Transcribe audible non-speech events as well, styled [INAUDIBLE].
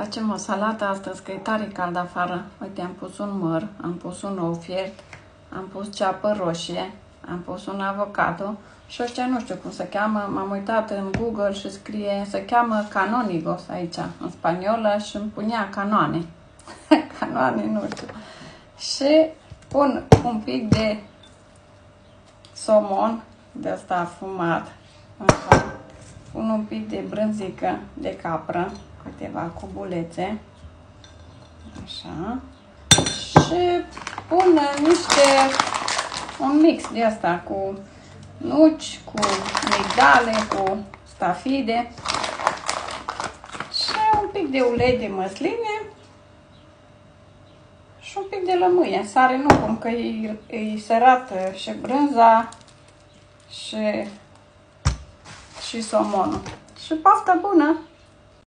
Facem o salată astăzi, că e tare cald afară. Uite, am pus un măr, am pus un ou fiert, am pus ceapă roșie, am pus un avocado și ăștia nu știu cum se cheamă. M-am uitat în Google și scrie, se cheamă canonigos aici, în spaniolă și îmi punea canoane. [LAUGHS] canoane, nu știu. Și pun un pic de somon de asta afumat. Așa. Pun un pic de brânzică de capră câteva cubulețe. Așa. Și pun niște, un mix de asta cu nuci, cu migdale, cu stafide și un pic de ulei de măsline și un pic de lămâie. Sare nu cum că e, e sărată și brânza și, și somonul. Și poftă bună!